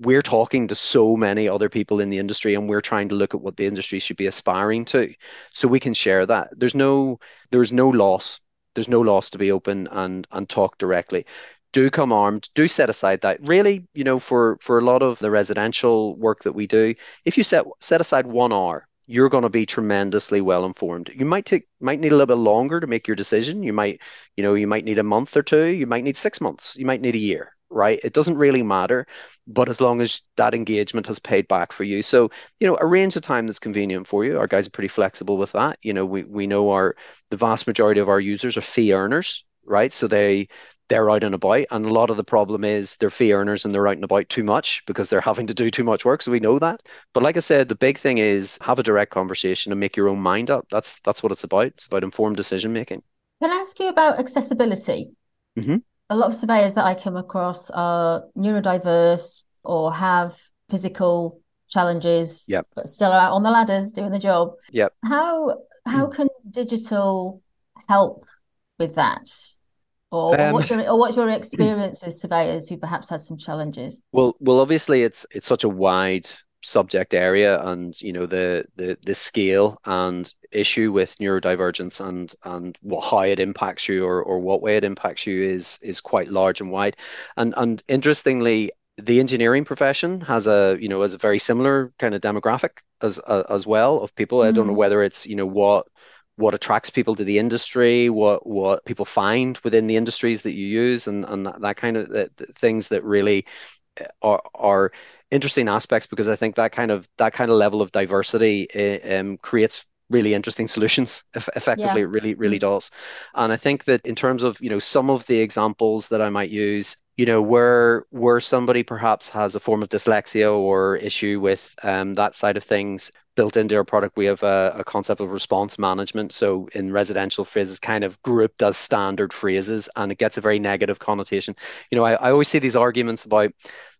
we're talking to so many other people in the industry and we're trying to look at what the industry should be aspiring to. So we can share that. There's no there's no loss. There's no loss to be open and and talk directly. Do come armed. Do set aside that. Really you know for for a lot of the residential work that we do if you set set aside one hour you're going to be tremendously well informed. You might take might need a little bit longer to make your decision. You might you know you might need a month or two. You might need six months. You might need a year right? It doesn't really matter, but as long as that engagement has paid back for you. So, you know, arrange a time that's convenient for you. Our guys are pretty flexible with that. You know, we, we know our the vast majority of our users are fee earners, right? So they they're out and about. And a lot of the problem is they're fee earners and they're out and about too much because they're having to do too much work. So we know that. But like I said, the big thing is have a direct conversation and make your own mind up. That's that's what it's about. It's about informed decision making. Can I ask you about accessibility? Mm-hmm a lot of surveyors that I come across are neurodiverse or have physical challenges, yep. but still are out on the ladders doing the job. Yep. How how hmm. can digital help with that? Or, um, or, what's your or what's your experience with surveyors who perhaps had some challenges? Well, well, obviously it's it's such a wide subject area and you know the the the scale and issue with neurodivergence and and what how it impacts you or or what way it impacts you is is quite large and wide and and interestingly the engineering profession has a you know has a very similar kind of demographic as uh, as well of people mm-hmm. i don't know mm-hmm. whether it's you know what what attracts people to the industry, what what people find within the industries that you use, and and that, that kind of the, the things that really uh, are are interesting aspects because I think that kind of that kind of level of diversity eh, um, creates really interesting solutions effectively yeah. it really really mm-hmm. does and i think that in terms of you know some of the examples that i might use you know where where somebody perhaps has a form of dyslexia or issue with um, that side of things built into our product we have a, a, concept of response management so in residential phrases kind of grouped as standard phrases and it gets a very negative connotation you know i, I always see these arguments about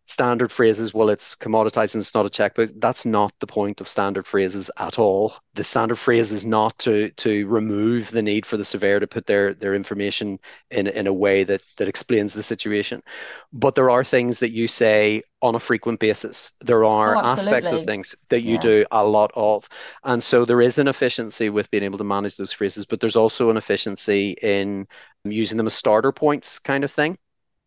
standard phrases, well, it's commoditized and it's not a checkbook. That's not the point of standard phrases at all. The standard phrase is not to to remove the need for the surveyor to put their their information in in a way that that explains the situation. But there are things that you say on a frequent basis. There are oh, aspects of things that you yeah. do a lot of. And so there is an efficiency with being able to manage those phrases, but there's also an efficiency in using them as starter points kind of thing.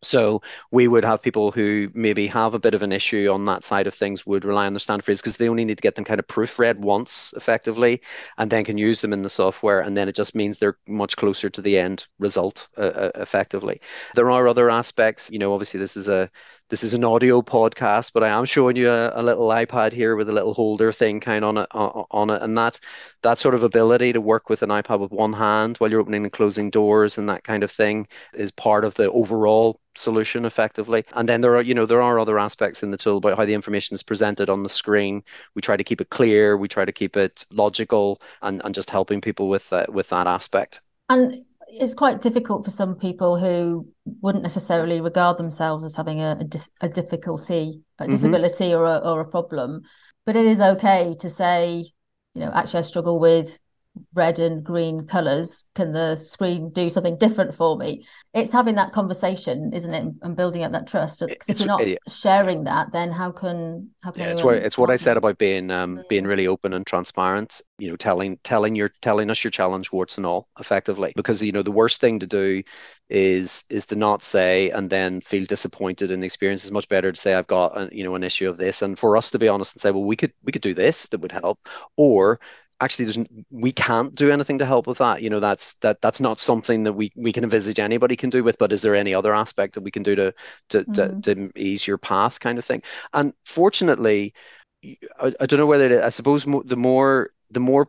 So we would have people who maybe have a bit of an issue on that side of things would rely on the standard phrase because they only need to get them kind of proofread once effectively and then can use them in the software. And then it just means they're much closer to the end result uh, uh effectively. There are other aspects, you know, obviously this is a this is an audio podcast, but I am showing you a, a little iPad here with a little holder thing kind of on it, on it. And that, that sort of ability to work with an iPad with one hand while you're opening and closing doors and that kind of thing is part of the overall solution effectively. And then there are, you know, there are other aspects in the tool about how the information is presented on the screen. We try to keep it clear, we try to keep it logical and, and just helping people with that with that aspect. And it's quite difficult for some people who wouldn't necessarily regard themselves as having a, a, dis- a difficulty, a mm-hmm. disability, mm-hmm. or, a, or a problem. But it is okay to say, you know, actually, I struggle with red and green colors can the screen do something different for me? It's having that conversation isn't it? And building up that trust. Because if you're not sharing that then how can how can yeah, it's what it's what i said about being um mm. being really open and transparent you know telling telling your telling us your challenge warts and all effectively. Because you know the worst thing to do is is to not say and then feel disappointed in the experience. It's much better to say i've got a, you know an issue of this. And for us to be honest and say well we could we could do this that would help or actually there's we can't do anything to help with that you know that's that that's not something that we we can envisage anybody can do with but is there any other aspect that we can do to to mm-hmm. to, to, ease your path kind of thing and fortunately I, I don't know whether it, i suppose the more the more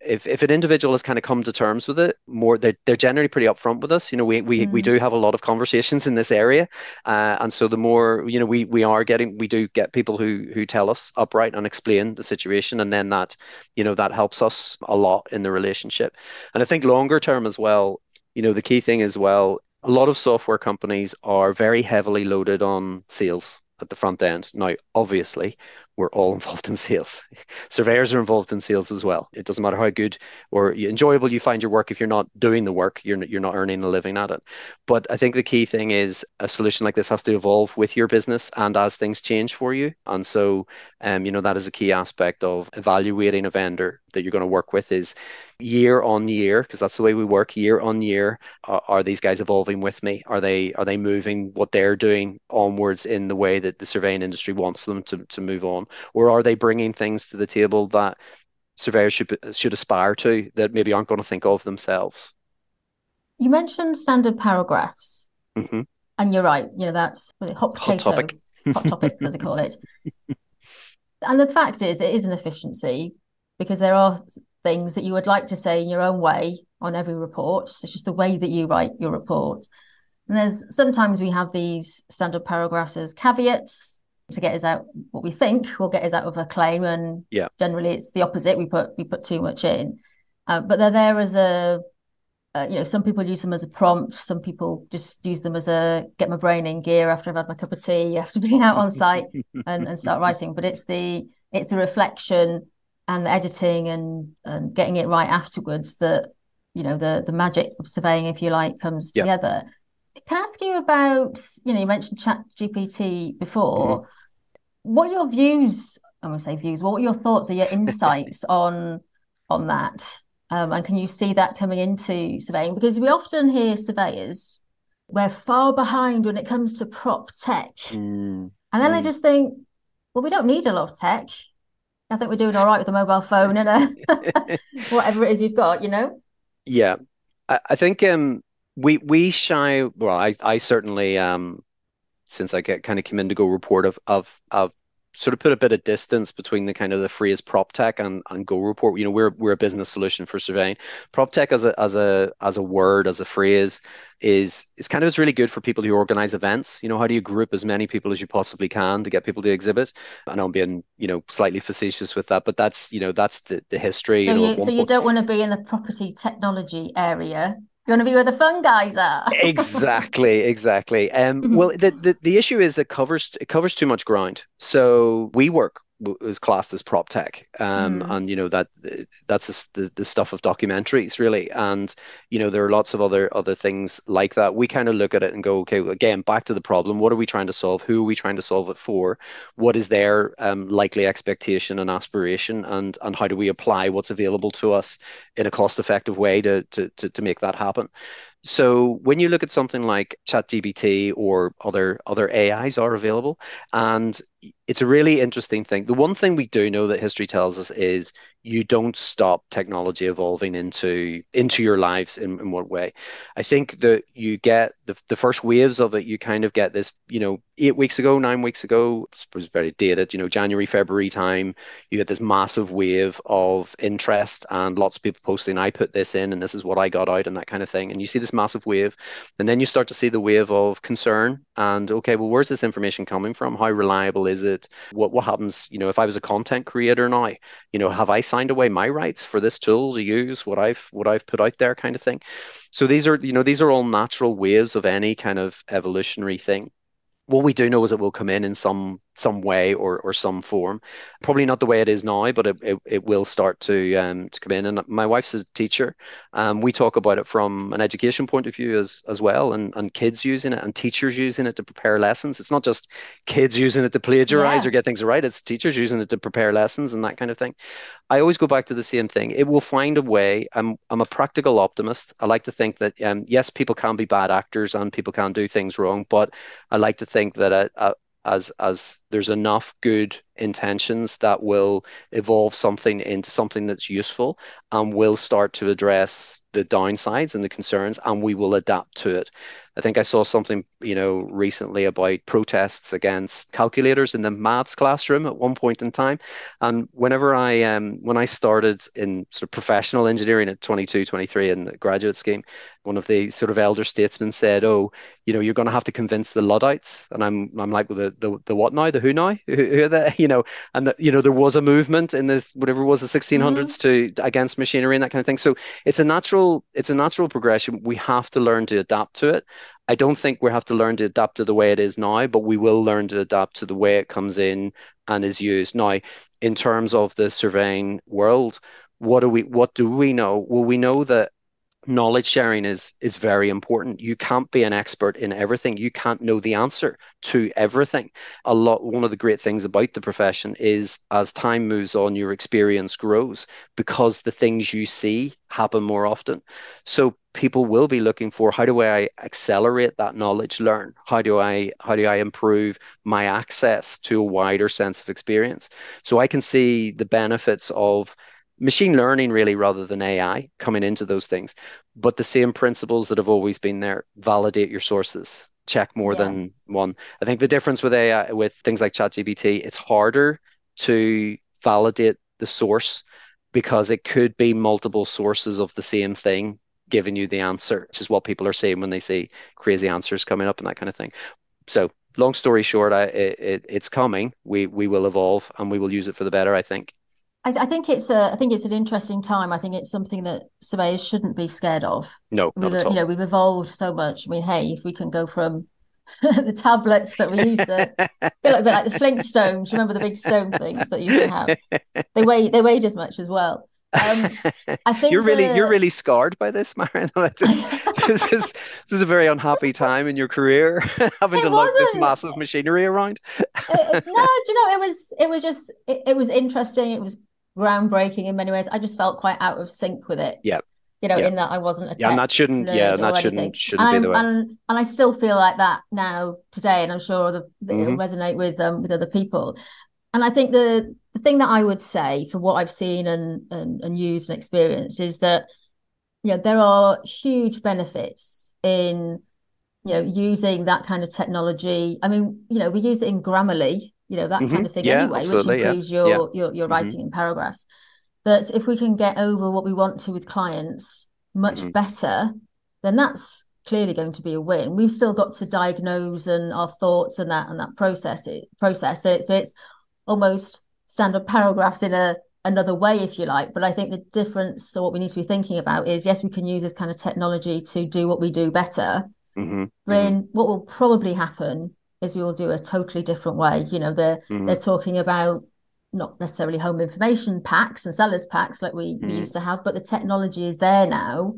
if, if an individual has kind of come to terms with it more they're, they're generally pretty upfront with us you know we we, mm. we do have a lot of conversations in this area uh, and so the more you know we we are getting we do get people who who tell us upright and explain the situation and then that you know that helps us a lot in the relationship and i think longer term as well you know the key thing as well a lot of software companies are very heavily loaded on sales at the front end. Now, obviously, we're all involved in sales. Surveyors are involved in sales as well. It doesn't matter how good or enjoyable you find your work if you're not doing the work, you're you're not earning a living at it. But I think the key thing is a solution like this has to evolve with your business and as things change for you. And so, um, you know, that is a key aspect of evaluating a vendor that you're going to work with is year on year because that's the way we work year on year are, are, these guys evolving with me are they are they moving what they're doing onwards in the way that the surveying industry wants them to, to move on or are they bringing things to the table that surveyors should should aspire to that maybe aren't going to think of themselves you mentioned standard paragraphs mm-hmm. and you're right you know that's hot potato hot topic, hot topic as they call it and the fact is it is an efficiency because there are things that you would like to say in your own way on every report. It's just the way that you write your report. And there's sometimes we have these standard paragraphs as caveats to get us out what we think will get us out of a claim. And yeah. generally it's the opposite. We put we put too much in. Uh, but they're there as a uh, you know, some people use them as a prompt. Some people just use them as a get my brain in gear after I've had my cup of tea, after being out on site and, and start writing. But it's the it's the reflection and the editing and, and getting it right afterwards that you know the the magic of surveying if you like comes yeah. together can i ask you about you know you mentioned chat gpt before mm-hmm. What are your views i'm going to say views what are your thoughts or your insights on on that um, and can you see that coming into surveying because we often hear surveyors we're far behind when it comes to prop tech mm. and then mm. they just think well we don't need a lot of tech I think we're doing all right with a mobile phone and a, whatever it is you've got, you know? Yeah. I, I think um, we we shy well, I I certainly um since I get kind of came in to GoReport of of of sort of put a bit of distance between the kind of the phrase prop tech and, and GoReport. You know we're we're a business solution for surveying. Prop tech as a as a as a word as a phrase is is kind of is really good for people who organize events. You know how do you group as many people as you possibly can to get people to exhibit? And i'm being you know slightly facetious with that but that's you know that's the the history so you, know, you so you don't want to be in the property technology area you want to be where the fun guys are. exactly, exactly. Um, well, the, the the issue is that covers it covers too much ground. So we work was classed as prop tech. Um, mm. and you know that that's the, the stuff of documentaries really. And you know there are lots of other other things like that. We kind of look at it and go okay again back to the problem. What are we trying to solve? Who are we trying to solve it for? What is their um, likely expectation and aspiration? And and how do we apply what's available to us in a cost effective way to, to to to make that happen so when you look at something like ChatGPT or other other AIs are available, and it's a really interesting thing. The one thing we do know that history tells us is you don't stop technology evolving into into your lives in, in what way. I think that you get the, the first waves of it, you kind of get this, you know, eight weeks ago, nine weeks ago, was very dated, you know, January, February time, you get this massive wave of interest and lots of people posting, I put this in and this is what I got out and that kind of thing. And you see this massive wave. And then you start to see the wave of concern and okay, well, where's this information coming from? How reliable is it? What what happens, you know, if I was a content creator now, you know, have I signed away my rights for this tool to use what I've what I've put out there kind of thing? So these are, you know, these are all natural waves of any kind of evolutionary thing what we do know is it will come in in some some way or, or some form. Probably not the way it is now, but it, it, it will start to um, to come in. And my wife's a teacher. Um, we talk about it from an education point of view as as well, and, and kids using it and teachers using it to prepare lessons. It's not just kids using it to plagiarize yeah. or get things right. It's teachers using it to prepare lessons and that kind of thing. I always go back to the same thing. It will find a way. I'm I'm a practical optimist. I like to think that um, yes, people can be bad actors and people can do things wrong, but I like to think that a, a as as there's enough good intentions that will evolve something into something that's useful and will start to address the downsides and the concerns and we will adapt to it I think I saw something, you know, recently about protests against calculators in the maths classroom at one point in time. And whenever I, um, when I started in sort of professional engineering at 22, 23 in the graduate scheme, one of the sort of elder statesmen said, "Oh, you know, you're going to have to convince the Luddites." And I'm, I'm like, well, the, the, the what now? The who now? Who, who are they? You know, and the, you know, there was a movement in this whatever it was the 1600s mm-hmm. to against machinery and that kind of thing. So it's a natural, it's a natural progression. We have to learn to adapt to it. I don't think we have to learn to adapt to the way it is now, but we will learn to adapt to the way it comes in and is used. Now, in terms of the surveying world, what do we what do we know? Well, we know that knowledge sharing is is very important you can't be an expert in everything you can't know the answer to everything a lot one of the great things about the profession is as time moves on your experience grows because the things you see happen more often so people will be looking for how do i accelerate that knowledge learn how do i how do i improve my access to a wider sense of experience so i can see the benefits of machine learning really rather than AI coming into those things. But the same principles that have always been there, validate your sources, check more yeah. than one. I think the difference with AI with things like ChatGPT, it's harder to validate the source because it could be multiple sources of the same thing giving you the answer, which is what people are saying when they see crazy answers coming up and that kind of thing. So long story short, I, it, it's coming. We we will evolve and we will use it for the better. I think. I, I, think it's a I think it's an interesting time. I think it's something that surveyors shouldn't be scared of. No, we've, not at all. You know, we've evolved so much. I mean, hey, if we can go from the tablets that we used to feel like, like the Flintstones. Remember the big stone things that used to have? They weigh they weighed as much as well. Um, I think you're really the... you're really scarred by this, Marion. this, this, is, this is a very unhappy time in your career, having it to lug this massive machinery around. no, do you know it was it was just it, it was interesting. It was groundbreaking in many ways. I just felt quite out of sync with it. Yeah. You know, yeah. in that I wasn't a yeah, and that shouldn't yeah, and that shouldn't shouldn't and be the way. And, and I still feel like that now today, and I'm sure the, mm-hmm. it'll resonate with um with other people. And I think the the thing that I would say for what I've seen and and, and used and experienced is that you know there are huge benefits in you know using that kind of technology. I mean, you know, we use it in Grammarly you know that mm-hmm. kind of thing yeah, anyway which improves yeah. your, yeah. your your mm-hmm. writing mm-hmm. in paragraphs But if we can get over what we want to with clients much mm-hmm. better then that's clearly going to be a win we've still got to diagnose and our thoughts and that and that process it process it so it's almost standard paragraphs in a another way if you like but i think the difference or what we need to be thinking about is yes we can use this kind of technology to do what we do better mm-hmm. then mm-hmm. what will probably happen is we will do a totally different way. You know, they're mm-hmm. they're talking about not necessarily home information packs and sellers packs like we, mm-hmm. we used to have, but the technology is there now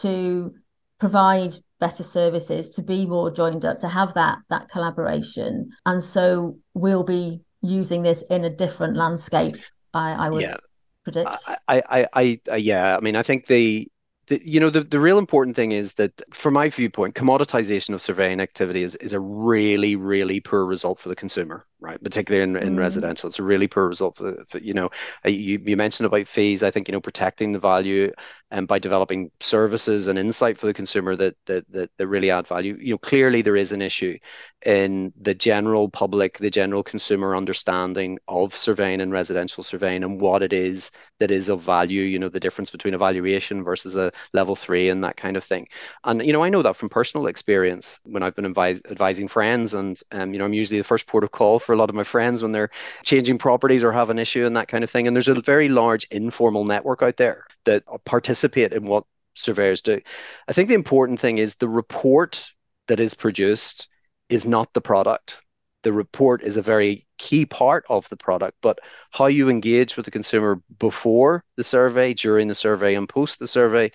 to provide better services, to be more joined up, to have that that collaboration. And so we'll be using this in a different landscape. I, I would yeah. predict. I, I, I, I, yeah. I mean, I think the the, you know, the, the real important thing is that, from my viewpoint, commoditization of surveying activity is, is a really, really poor result for the consumer, right? Particularly in, in mm. residential, it's a really poor result for, for you know, uh, you, you mentioned about fees. I think, you know, protecting the value and by developing services and insight for the consumer that, that, that, that really add value. You know, clearly there is an issue in the general public, the general consumer understanding of surveying and residential surveying and what it is that is of value, you know, the difference between evaluation versus a level three and that kind of thing. And, you know, I know that from personal experience when I've been advis- advising friends and, um, you know, I'm usually the first port of call for a lot of my friends when they're changing properties or have an issue and that kind of thing. And there's a very large informal network out there that participate in what surveyors do. I think the important thing is the report that is produced is not the product. The report is a very key part of the product, but how you engage with the consumer before the survey, during the survey, and post the survey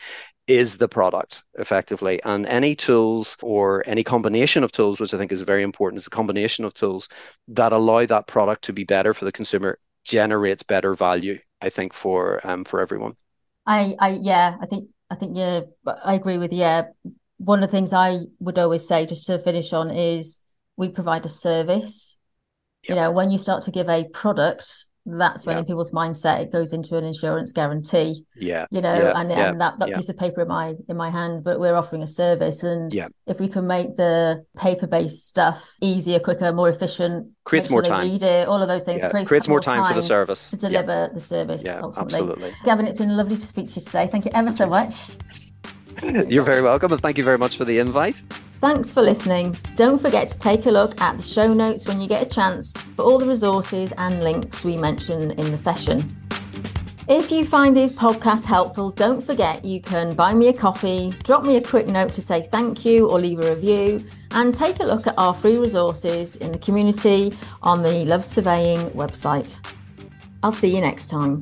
is the product effectively. And any tools or any combination of tools, which I think is very important, is a combination of tools that allow that product to be better for the consumer, generates better value, I think, for um for everyone. I, I yeah, I think I think yeah, I agree with yeah. One of the things I would always say, just to finish on, is we provide a service. Yep. You know, when you start to give a product, that's when in people's mindset it goes into an insurance guarantee. Yeah. You know, yeah. and, yeah. and that, that piece of paper in my in my hand, but we're offering a service. And yeah. if we can make the paper-based stuff easier, quicker, more efficient, creates more time. Read it, all of those things. Creates, creates more time, time, for the service. To deliver the service yeah, ultimately. Absolutely. Gavin, it's been lovely to speak to you today. Thank you ever so much. You're very welcome, and thank you very much for the invite. Thanks for listening. Don't forget to take a look at the show notes when you get a chance for all the resources and links we mention in the session. If you find these podcasts helpful, don't forget you can buy me a coffee, drop me a quick note to say thank you or leave a review, and take a look at our free resources in the community on the Love Surveying website. I'll see you next time.